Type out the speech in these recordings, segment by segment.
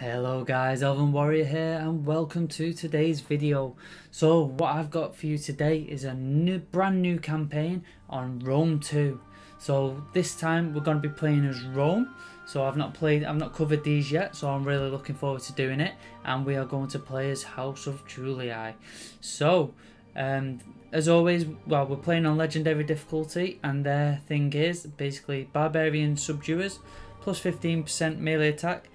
Hello guys, Elven Warrior here and welcome to today's video. So what I've got for you today is a new, brand new campaign on Rome 2. So this time we're going to be playing as Rome. So I've not played, I've not covered these yet, so I'm really looking forward to doing it. And we are going to play as House of Julii. So, um, as always, well, we're playing on Legendary difficulty and their thing is basically Barbarian Subduers, plus 15% melee attack,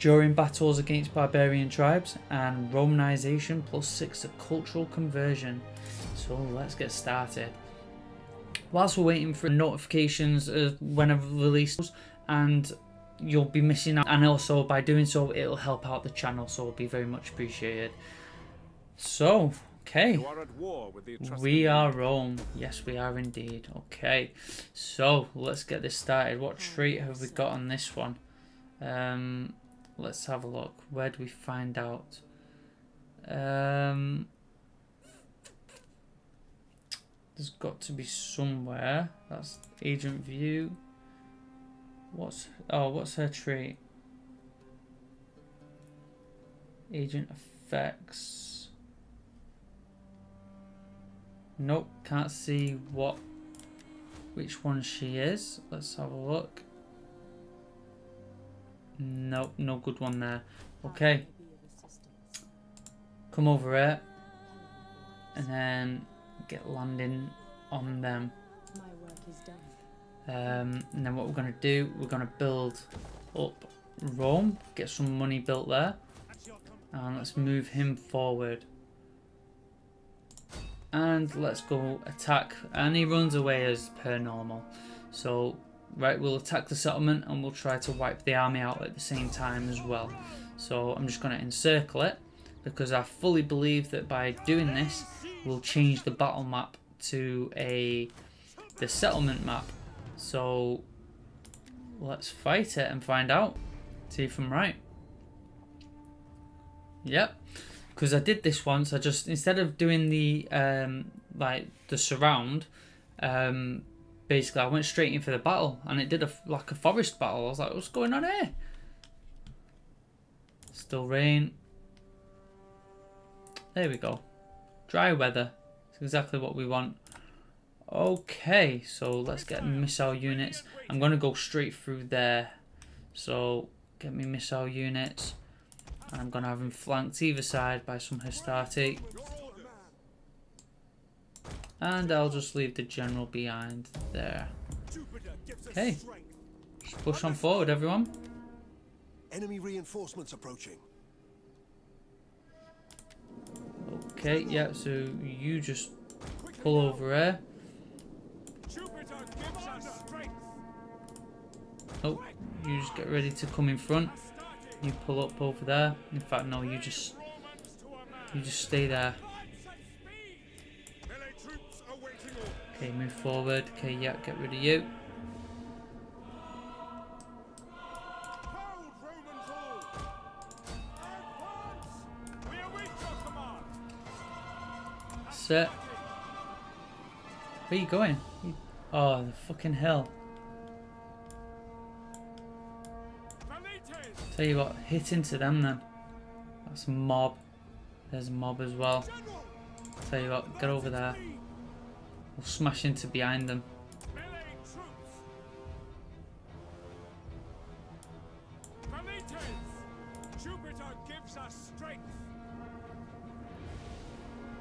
during battles against barbarian tribes and Romanization plus 6 cultural conversion. So let's get started. Whilst we're waiting for notifications of when I've released and you'll be missing out and also by doing so it'll help out the channel so it'll be very much appreciated. So Okay. we are Rome. Yes, we are indeed. Okay. So, let's get this started. What trait have we got on this one? Um, let's have a look. Where do we find out? Um, there's got to be somewhere. That's agent view. What's oh what's her trait? Agent effects. Nope, can't see what which one she is. Let's have a look. Nope, no good one there. Okay. Come over here. And then get landing on them. Um, and then what we're going to do, we're going to build up Rome, get some money built there. And let's move him forward. And let's go attack. And he runs away as per normal. So Right, we'll attack the settlement and we'll try to wipe the army out at the same time as well. So I'm just going to encircle it because I fully believe that by doing this we'll change the battle map to a the settlement map. So let's fight it and find out. See if I'm right. Yep. Because I did this once, I just instead of doing the um like the surround, um basically I went straight in for the battle and it did a like a forest battle. I was like, what's going on here? Still rain. There we go. Dry weather. It's exactly what we want. Okay, so let's get missile units. I'm going to go straight through there. So, get me missile units. And I'm going to have them flanked either side by some Hastati. And I'll just leave the general behind there. Okay. push on forward, everyone. Enemy reinforcements approaching. Okay, yeah, so you just pull over here. Oh, you just get ready to come in front. You pull up over there. In fact, no, you just you just stay there. Okay, move forward. Okay, yeah, get rid of you. Set. Where are you going? Oh, the fucking hell. Tell you what, hit into them then. That's mob. There's mob as well. Tell you what, get over there. We'll smash into behind them.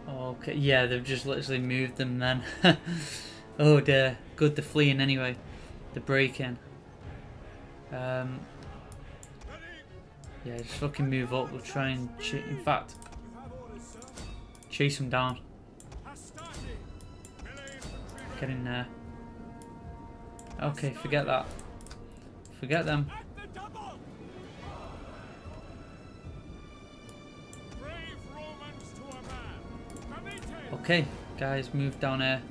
Okay, yeah, they've just literally moved them then. oh dear, good they're fleeing anyway. They're breaking. Um, yeah, just fucking move up. We'll try and, in fact, chase them down. Get in there. Okay, forget that. Forget them. Okay, guys, move down here.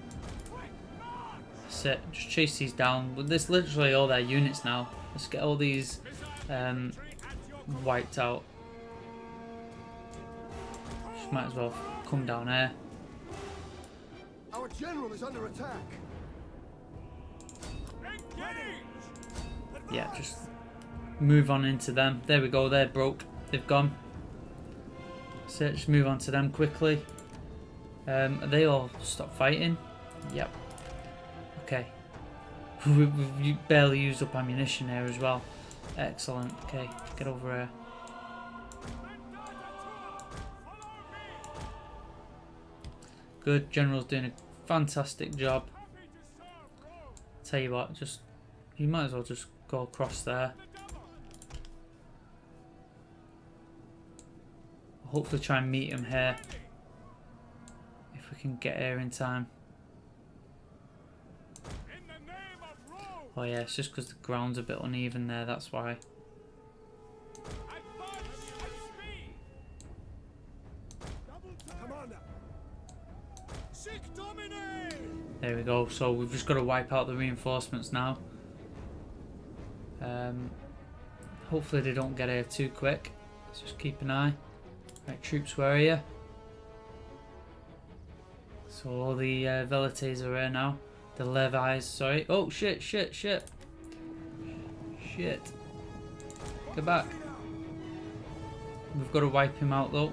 Sit. Just chase these down. With this literally all their units now. Let's get all these um, wiped out. Just might as well come down here. General is under attack. Yeah, just move on into them. There we go, they're broke. They've gone. So just move on to them quickly. Um, they all stop fighting? Yep. Okay. We, we barely used up ammunition there as well. Excellent. Okay, get over here. Good. General's doing a fantastic job. Tell you what, just you might as well just go across there. Hopefully try and meet him here. If we can get here in time. Oh yeah, it's just because the ground's a bit uneven there, that's why. There we go, so we've just got to wipe out the reinforcements now. Um, hopefully they don't get here too quick. Let's just keep an eye. Right, troops, where are you? So all the uh, Velites are here now. The Levi's, sorry. Oh, shit, shit, shit. Shit. Get back. We've got to wipe him out, though.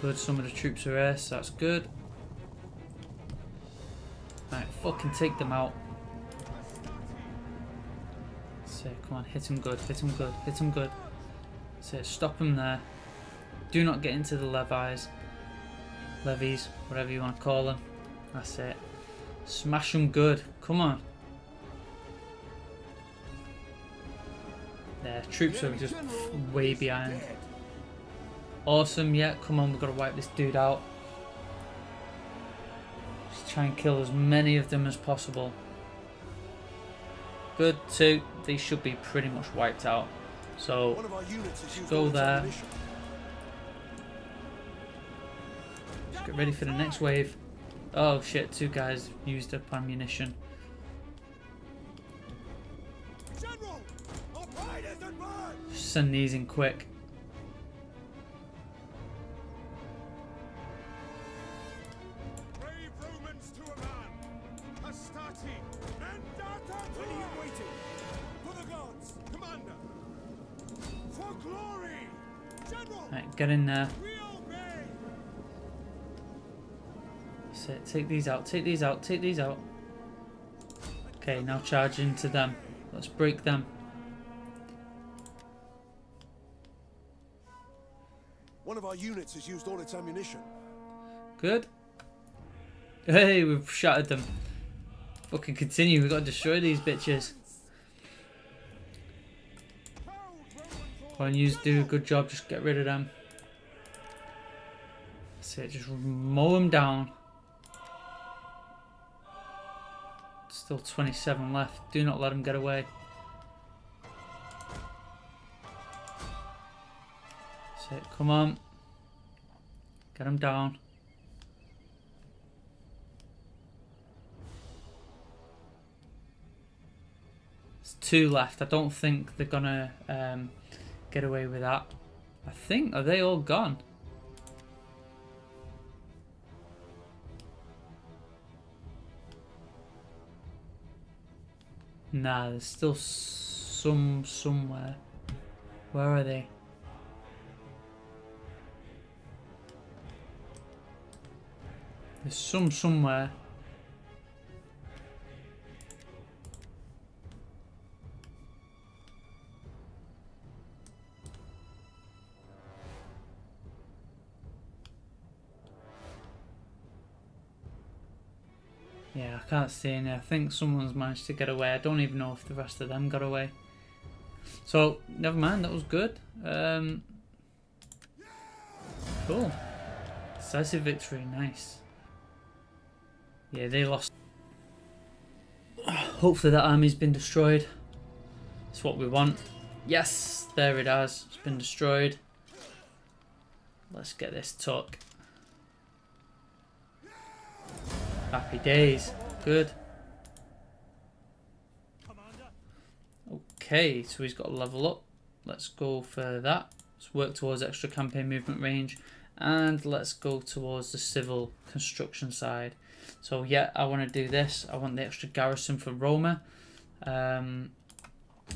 Good, some of the troops are so that's good. Right, fucking take them out. So, come on, hit him good, hit him good, hit him good. So, stop him there. Do not get into the levies. Levies, whatever you want to call them. That's it. Smash them good. Come on. There, troops are just way behind. Awesome, yeah, come on, we've got to wipe this dude out. Just try and kill as many of them as possible. Good, two. These should be pretty much wiped out. So, go there. Just get ready for the next wave. Oh shit, two guys used up ammunition. Just send these in quick. Get in there. Sit. Take these out. Take these out. Take these out. Okay, now charge into them. Let's break them. One of our units has used all its ammunition. Good. Hey, we've shattered them. Fucking continue. We've got to destroy these bitches. When you do a good job, just get rid of them. That's it, just mow them down. Still 27 left. Do not let them get away. That's it, come on. Get them down. It's two left. I don't think they're gonna um, get away with that. I think, are they all gone? Nah, there's still some somewhere. Where are they? There's some somewhere. Can't see any. I think someone's managed to get away. I don't even know if the rest of them got away. So, never mind, that was good. Um, cool. Decisive victory, nice. Yeah, they lost. Hopefully that army's been destroyed. That's what we want. Yes, there it has. It's been destroyed. Let's get this tuck. Happy days. Good. Okay, so he's got a level up. Let's go for that. Let's work towards extra campaign movement range. And let's go towards the civil construction side. So yeah, I want to do this. I want the extra garrison for Roma. Um,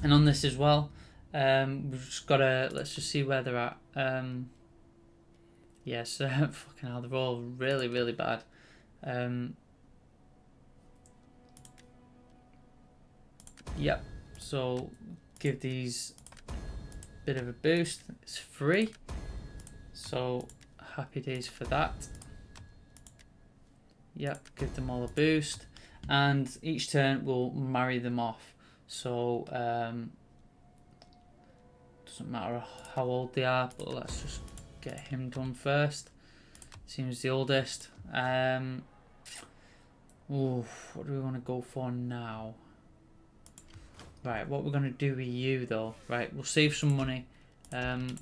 and on this as well, um, we've just got to, let's just see where they're at. Um, yes, fucking hell, they're all really, really bad. Um, yep, so give these a bit of a boost. It's free, so happy days for that. Yep, give them all a boost. And each turn we'll marry them off. So, um, doesn't matter how old they are, but let's just get him done first. Seems the oldest. Um, ooh, what do we want to go for now? Right, what we're going to do with you though, right, we'll save some money. Um,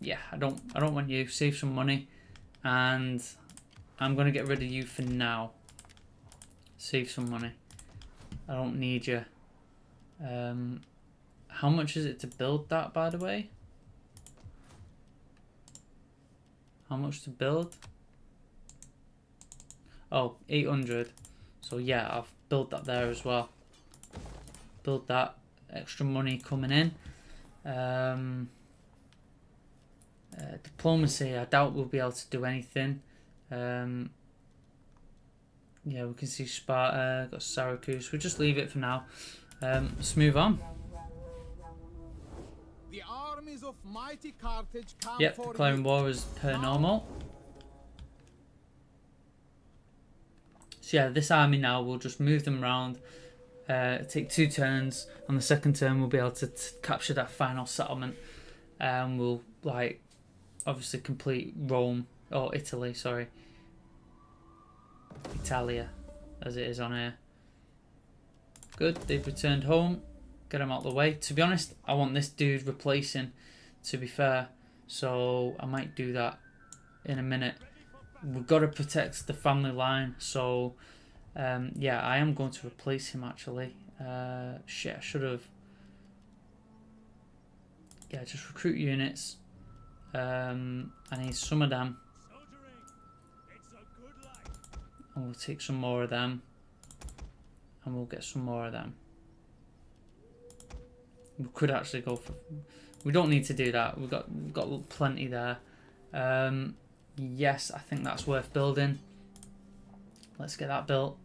yeah, I don't, I don't want you, save some money. And I'm going to get rid of you for now. Save some money. I don't need you. Um, how much is it to build that, by the way? How much to build? Oh, 800. So yeah, I've built that there as well. Build that. Extra money coming in. Um, uh, diplomacy, I doubt we'll be able to do anything. Um, yeah, we can see Sparta, got Syracuse. We'll just leave it for now. Um, let's move on. The armies of mighty Carthage come Yep, declaring war as per normal. So yeah, this army now, we'll just move them around. Uh, take two turns. On the second turn, we'll be able to capture that final settlement. And we'll, like, obviously complete Rome, or Italy, sorry. Italia, as it is on here. Good, they've returned home. Get them out of the way. To be honest, I want this dude replacing, to be fair. So I might do that in a minute. We've got to protect the family line. So um, yeah, I am going to replace him actually. Uh, shit, I should have. Yeah, just recruit units. Um, I need some of them. And we'll take some more of them. And we'll get some more of them. We could actually go for... We don't need to do that. We've got, we've got plenty there. Um, yes, I think that's worth building. Let's get that built.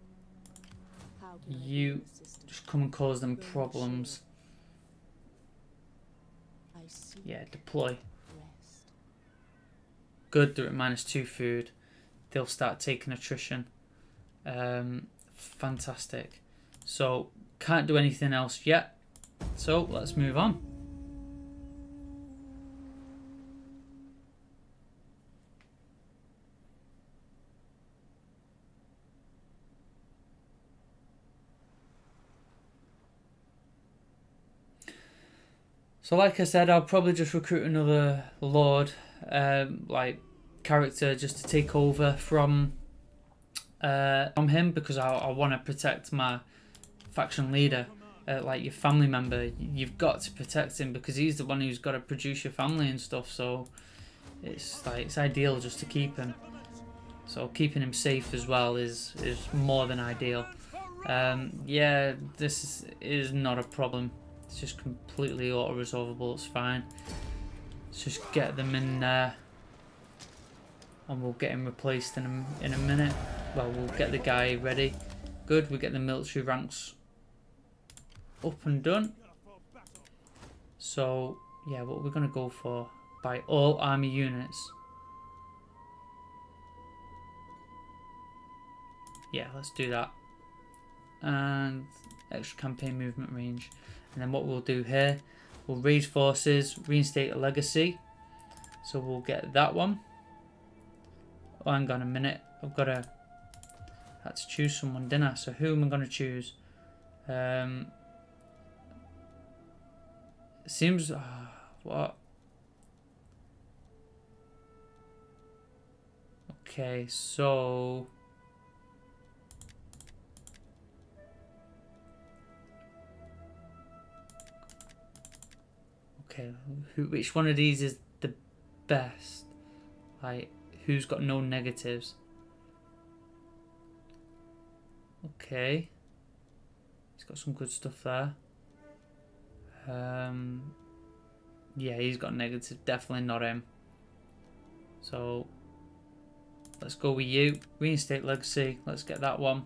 You just come and cause them problems. Yeah, deploy. Good, they're at minus two food. They'll start taking attrition. Um, fantastic. So, can't do anything else yet. So, let's move on. So, like I said, I'll probably just recruit another lord, um, like character, just to take over from uh, from him because I, I want to protect my faction leader, uh, like your family member. You've got to protect him because he's the one who's got to produce your family and stuff. So it's like it's ideal just to keep him. So keeping him safe as well is is more than ideal. Um, yeah, this is, is not a problem. It's just completely auto-resolvable. It's fine. Let's just get them in there, and we'll get him replaced in a, in a minute. Well, we'll get the guy ready. Good. We get the military ranks up and done. So yeah, what we're gonna go for by all army units. Yeah, let's do that. And extra campaign movement range. And then what we'll do here, we'll raise forces, reinstate a legacy. So we'll get that one. Oh, hang on a minute. I've got to, had to choose someone, didn't I? So who am I going to choose? Um, seems, uh, what? Okay, so... Okay, who, which one of these is the best? Like, who's got no negatives? Okay. He's got some good stuff there. Um, yeah, he's got negative. Definitely not him. So let's go with you. Reinstate legacy. Let's get that one.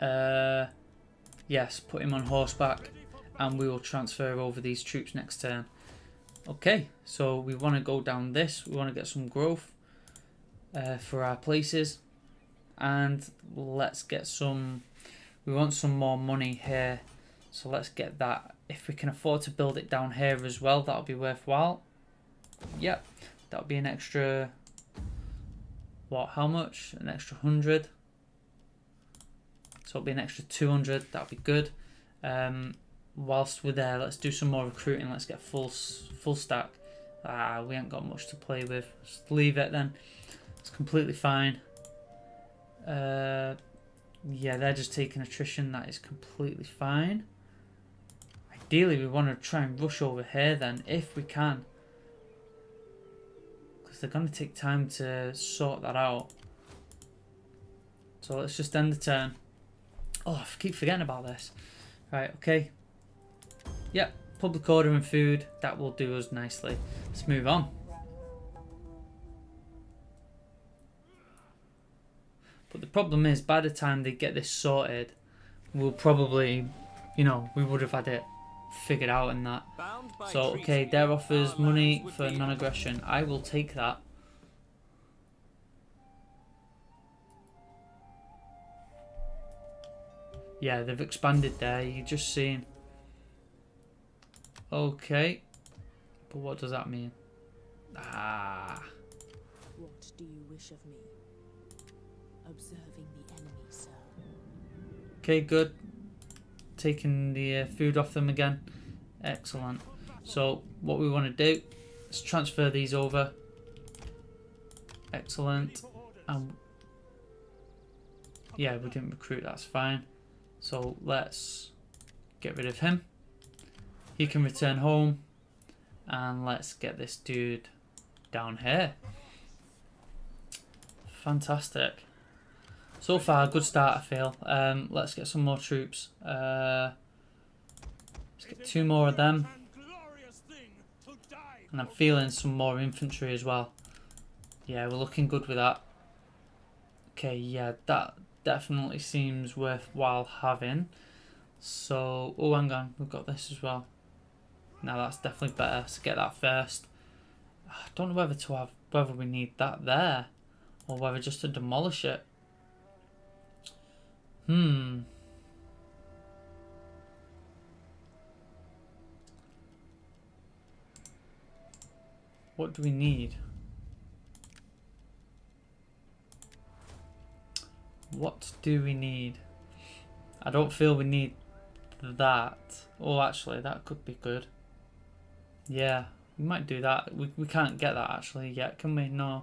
Uh, yes, put him on horseback, and we will transfer over these troops next turn. Okay, so we want to go down this. We want to get some growth uh, for our places, and let's get some. We want some more money here, so let's get that. If we can afford to build it down here as well, that'll be worthwhile. Yep, that'll be an extra. What? How much? An extra hundred. So it'll be an extra 200. That'll be good. Um, whilst we're there, let's do some more recruiting. Let's get full full stack. Ah, we ain't got much to play with. Just leave it then. It's completely fine. Uh, yeah, they're just taking attrition. That is completely fine. Ideally, we want to try and rush over here then, if we can. Because they're going to take time to sort that out. So let's just end the turn. Oh, I keep forgetting about this. Right, okay. Yep, public order and food. That will do us nicely. Let's move on. But the problem is, by the time they get this sorted, we'll probably, you know, we would have had it figured out in that. So, okay, their offers money for non-aggression. I will take that. Yeah, they've expanded there. You're just seeing. Okay. But what does that mean? Ah. What do you wish of me? Observing the enemy, sir. Okay, good. Taking the uh, food off them again. Excellent. So, what we want to do is transfer these over. Excellent. And yeah, we didn't recruit, that's fine. So let's get rid of him. He can return home. And let's get this dude down here. Fantastic. So far, good start, I feel. Um, let's get some more troops. Uh, let's get two more of them. And I'm feeling some more infantry as well. Yeah, we're looking good with that. Okay, yeah, that definitely seems worthwhile having. So, oh, hang on, we've got this as well. Now that's definitely better. So get that first. I don't know whether to have whether we need that there or whether just to demolish it. Hmm. What do we need? What do we need? I don't feel we need that. Oh, actually, that could be good. Yeah, we might do that. We, we can't get that actually yet, can we? No.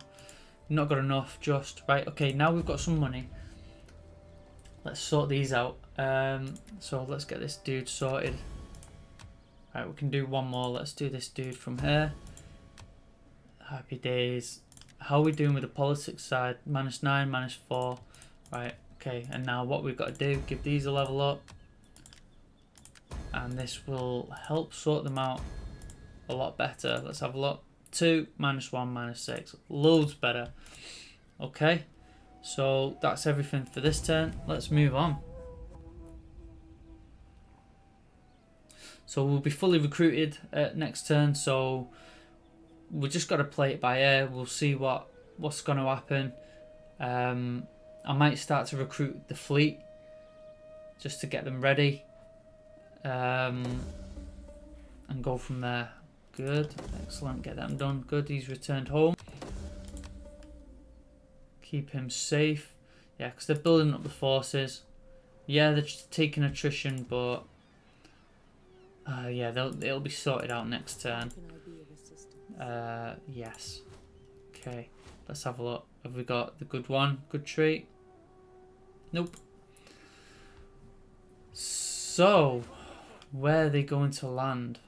Not got enough, just. Right, okay, now we've got some money. Let's sort these out. Um, so let's get this dude sorted. Right, we can do one more. Let's do this dude from here. Happy days. How are we doing with the politics side? Minus 9, minus 4. Right, okay, and now what we've got to do, give these a level up. And this will help sort them out a lot better. Let's have a look. 2, minus 1, minus 6. Loads better. Okay, so that's everything for this turn. Let's move on. So we'll be fully recruited uh, next turn, so we just got to play it by ear. We'll see what what's going to happen. Um, I might start to recruit the fleet just to get them ready um, and go from there. Good, excellent, get them done. Good, he's returned home. Keep him safe. Yeah, because they're building up the forces. Yeah, they're just taking attrition, but uh, yeah, they'll it'll be sorted out next turn. Uh, yes. Okay, let's have a look. Have we got the good one? Good trait? Nope. So, where are they going to land?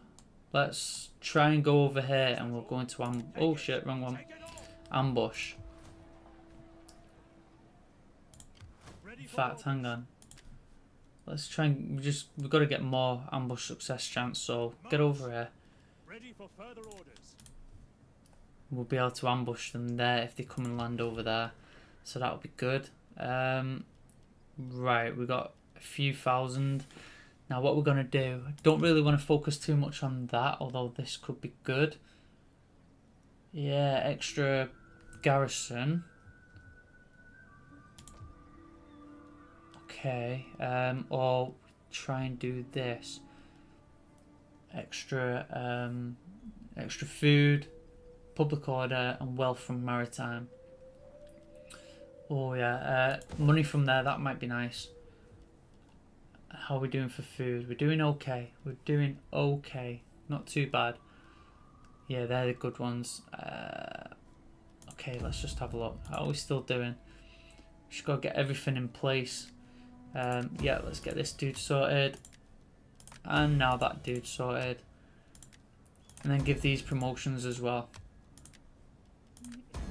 Let's try and go over here and we'll go into am- Oh shit, wrong one. Ambush. In fact, hang on. Let's try and we just we've got to get more ambush success chance. So get over here. We'll be able to ambush them there if they come and land over there. So that'll be good. Um, right, we got a few thousand. Now what we're gonna do? Don't really want to focus too much on that, although this could be good. Yeah, extra garrison. Okay, um, or try and do this. Extra, um, extra food, public order, and wealth from maritime. Oh yeah, uh, money from there, that might be nice. How are we doing for food? We're doing okay. We're doing okay. Not too bad. Yeah, they're the good ones. Uh, okay, let's just have a look. How are we still doing? Just gotta get everything in place. Um, yeah, let's get this dude sorted. And now that dude sorted. And then give these promotions as well.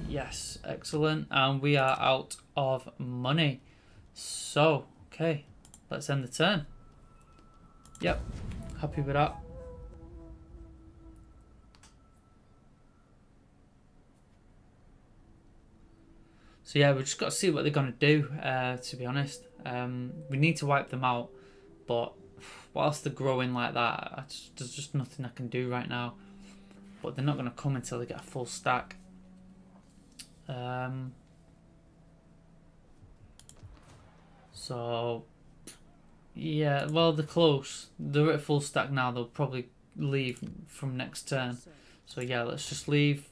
Yes, excellent. And we are out of money. So, okay, let's end the turn. Yep, happy with that. So yeah, we've just got to see what they're going to do, uh, to be honest. Um, we need to wipe them out, but whilst they're growing like that, just, there's just nothing I can do right now. But they're not going to come until they get a full stack. Um, so, yeah, well, they're close. They're at full stack now. They'll probably leave from next turn. So yeah, let's just leave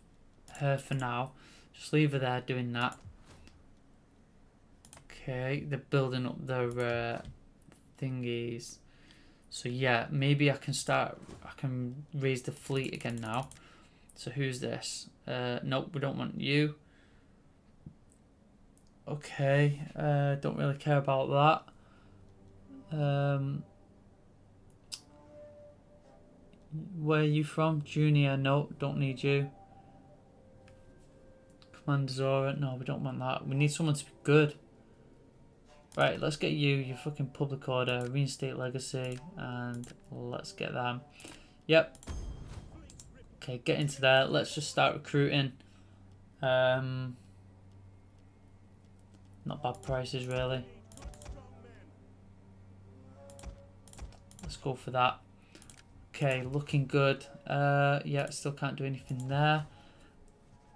her for now. Just leave her there doing that. Okay, they're building up their uh, thingies. So yeah, maybe I can start. I can raise the fleet again now. So who's this? Uh, nope, we don't want you. Okay, uh, don't really care about that. Um, where are you from? Junior, no, don't need you. Commander Zora, no, we don't want that. We need someone to be good. Right, let's get you, your fucking public order, reinstate legacy, and let's get them. Yep. Okay, get into there. Let's just start recruiting. Um, not bad prices, really. Let's go for that. Okay, looking good. Uh, yeah, still can't do anything there.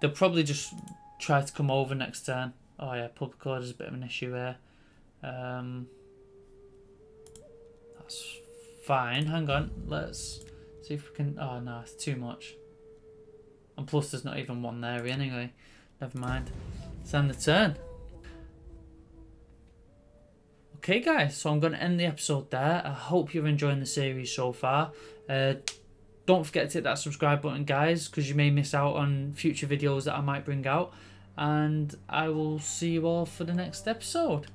They'll probably just try to come over next turn. Oh yeah, public order is a bit of an issue here. Um, that's fine. Hang on. Let's see if we can. Oh no, it's too much. And plus, there's not even one there anyway. Never mind. It's end the turn. Okay, guys, so I'm going to end the episode there. I hope you're enjoying the series so far. Uh, don't forget to hit that subscribe button, guys, because you may miss out on future videos that I might bring out. And I will see you all for the next episode.